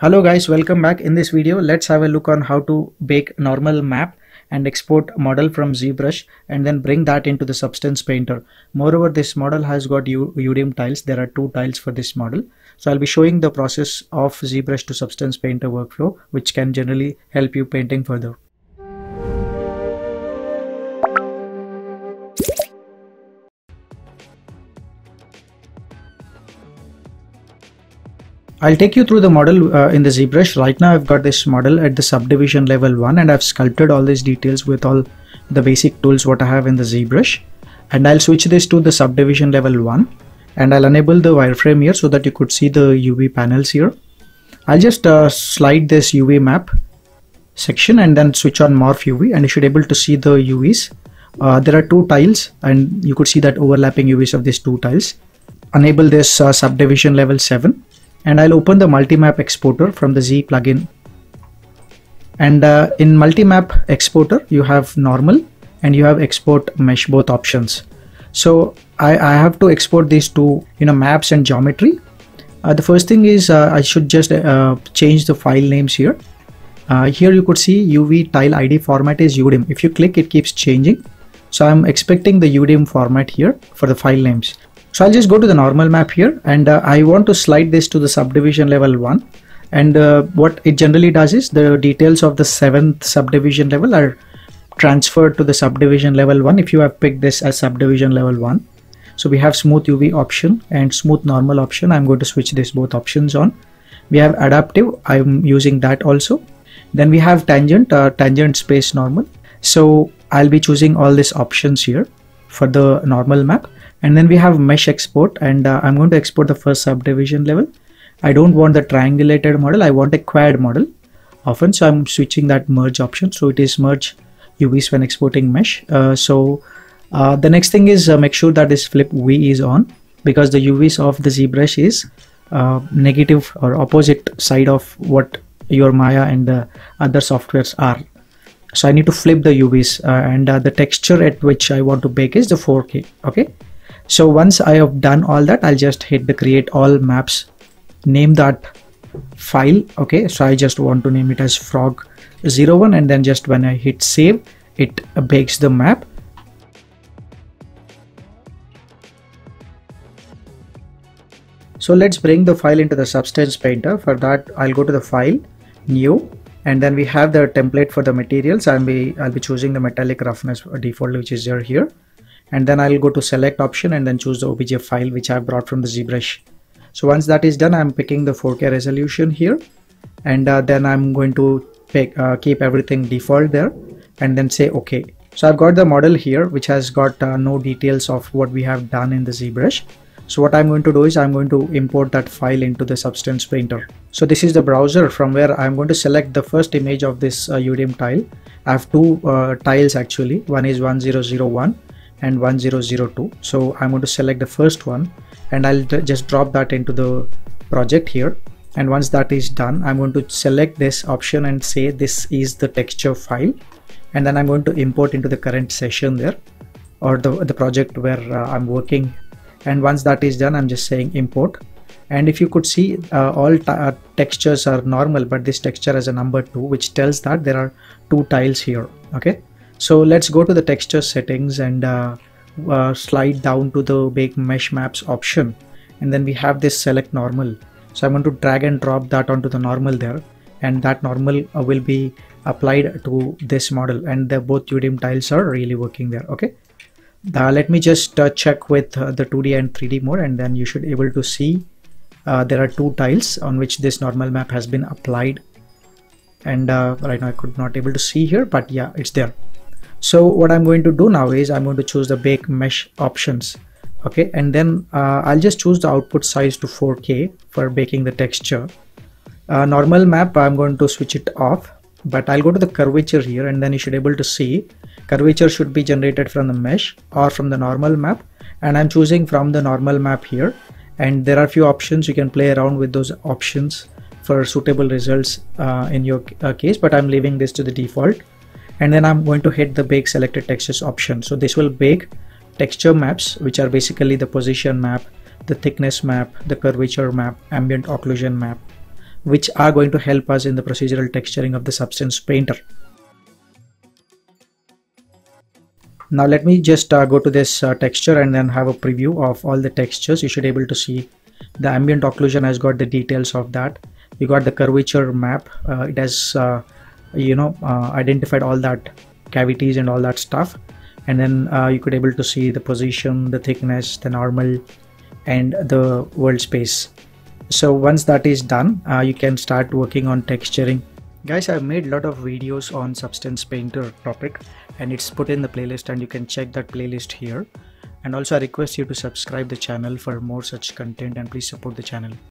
Hello guys, welcome back. In this video, let's have a look on how to bake normal map and export model from ZBrush and then bring that into the Substance Painter. Moreover, this model has got UDIM tiles. There are two tiles for this model. So I'll be showing the process of ZBrush to Substance Painter workflow, which can generally help you painting further. I'll take you through the model uh, in the ZBrush. Right now I've got this model at the subdivision level 1 and I've sculpted all these details with all the basic tools what I have in the ZBrush. And I'll switch this to the subdivision level 1 and I'll enable the wireframe here so that you could see the UV panels here. I'll just uh, slide this UV map section and then switch on morph UV and you should be able to see the UVs. Uh, there are two tiles and you could see that overlapping UVs of these two tiles. Enable this uh, subdivision level 7 and I'll open the multimap exporter from the Z plugin. And uh, in multimap exporter, you have normal and you have export mesh both options. So I, I have to export these two, you know, maps and geometry. Uh, the first thing is uh, I should just uh, change the file names here. Uh, here you could see UV tile ID format is UDIM. If you click, it keeps changing. So I'm expecting the UDIM format here for the file names. So I'll just go to the normal map here and uh, I want to slide this to the subdivision level 1 and uh, what it generally does is the details of the seventh subdivision level are transferred to the subdivision level 1 if you have picked this as subdivision level 1. So we have smooth UV option and smooth normal option. I'm going to switch this both options on. We have adaptive. I'm using that also. Then we have tangent, uh, tangent space normal. So I'll be choosing all these options here for the normal map and then we have mesh export and uh, I'm going to export the first subdivision level. I don't want the triangulated model I want a quad model. Often so I'm switching that merge option so it is merge UVs when exporting mesh. Uh, so uh, the next thing is uh, make sure that this flip V is on because the UVs of the ZBrush is uh, negative or opposite side of what your Maya and the other softwares are. So I need to flip the UVs uh, and the texture at which I want to bake is the 4K okay so once I have done all that I'll just hit the create all maps name that file okay? So I just want to name it as frog 01 and then just when I hit save it bakes the map. So let's bring the file into the substance painter. For that I'll go to the file new and then we have the template for the materials. I'll be I'll be choosing the metallic roughness default which is here and then I'll go to select option and then choose the OBJ file which I've brought from the ZBrush. So once that is done, I'm picking the 4K resolution here and uh, then I'm going to pick, uh, keep everything default there and then say OK. So I've got the model here which has got uh, no details of what we have done in the ZBrush. So what I'm going to do is I'm going to import that file into the Substance Painter. So this is the browser from where I'm going to select the first image of this uh, UDIM tile. I have two uh, tiles actually. One is 1001 and 1002 so I'm going to select the first one and I'll just drop that into the project here. And once that is done I'm going to select this option and say this is the texture file. And then I'm going to import into the current session there or the, the project where uh, I'm working. And once that is done I'm just saying import. And if you could see uh, all uh, textures are normal but this texture has a number 2 which tells that there are two tiles here okay so let's go to the texture settings and uh, uh, slide down to the bake mesh maps option. And then we have this select normal. So i'm going to drag and drop that onto the normal there. And that normal uh, will be applied to this model. And the both UDIM tiles are really working there. Okay? Let me just uh, check with uh, the 2d and 3d mode. And then you should be able to see uh, there are two tiles on which this normal map has been applied. And right now I could not able to see here but yeah it's there so what i'm going to do now is i'm going to choose the bake mesh options okay? And then uh, i'll just choose the output size to 4k for baking the texture. Uh, normal map i'm going to switch it off but i'll go to the curvature here and then you should be able to see curvature should be generated from the mesh or from the normal map. And i'm choosing from the normal map here. And there are a few options you can play around with those options for suitable results uh, in your uh, case but i'm leaving this to the default and then I'm going to hit the bake selected textures option. So this will bake texture maps, which are basically the position map, the thickness map, the curvature map, ambient occlusion map, which are going to help us in the procedural texturing of the substance painter. Now let me just uh, go to this uh, texture and then have a preview of all the textures. You should be able to see the ambient occlusion has got the details of that. You got the curvature map. Uh, it has, uh, you know, uh, identified all that cavities and all that stuff. And then uh, you could able to see the position, the thickness, the normal, and the world space. So once that is done, you can start working on texturing guys i've made a lot of videos on substance painter topic and it's put in the playlist and you can check that playlist here and also i request you to subscribe the channel for more such content and please support the channel